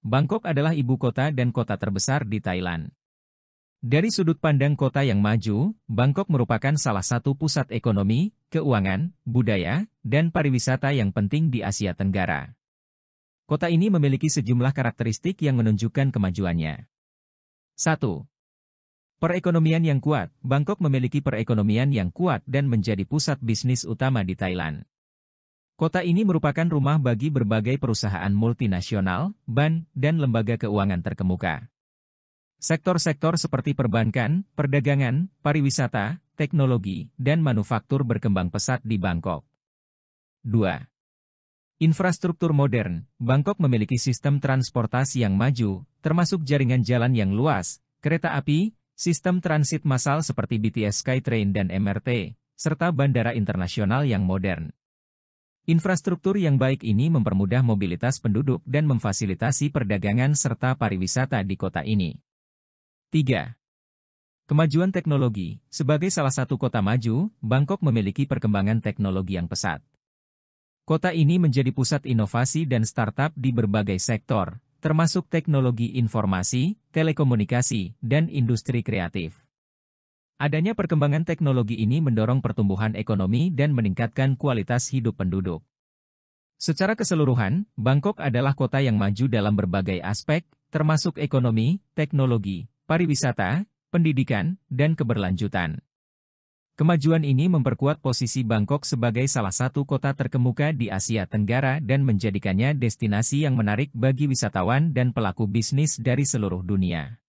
Bangkok adalah ibu kota dan kota terbesar di Thailand. Dari sudut pandang kota yang maju, Bangkok merupakan salah satu pusat ekonomi, keuangan, budaya, dan pariwisata yang penting di Asia Tenggara. Kota ini memiliki sejumlah karakteristik yang menunjukkan kemajuannya. 1. Perekonomian yang kuat, Bangkok memiliki perekonomian yang kuat dan menjadi pusat bisnis utama di Thailand. Kota ini merupakan rumah bagi berbagai perusahaan multinasional, ban, dan lembaga keuangan terkemuka. Sektor-sektor seperti perbankan, perdagangan, pariwisata, teknologi, dan manufaktur berkembang pesat di Bangkok. 2. Infrastruktur modern, Bangkok memiliki sistem transportasi yang maju, termasuk jaringan jalan yang luas, kereta api, sistem transit massal seperti BTS Skytrain dan MRT, serta bandara internasional yang modern. Infrastruktur yang baik ini mempermudah mobilitas penduduk dan memfasilitasi perdagangan serta pariwisata di kota ini. 3. Kemajuan teknologi. Sebagai salah satu kota maju, Bangkok memiliki perkembangan teknologi yang pesat. Kota ini menjadi pusat inovasi dan startup di berbagai sektor, termasuk teknologi informasi, telekomunikasi, dan industri kreatif. Adanya perkembangan teknologi ini mendorong pertumbuhan ekonomi dan meningkatkan kualitas hidup penduduk. Secara keseluruhan, Bangkok adalah kota yang maju dalam berbagai aspek, termasuk ekonomi, teknologi, pariwisata, pendidikan, dan keberlanjutan. Kemajuan ini memperkuat posisi Bangkok sebagai salah satu kota terkemuka di Asia Tenggara dan menjadikannya destinasi yang menarik bagi wisatawan dan pelaku bisnis dari seluruh dunia.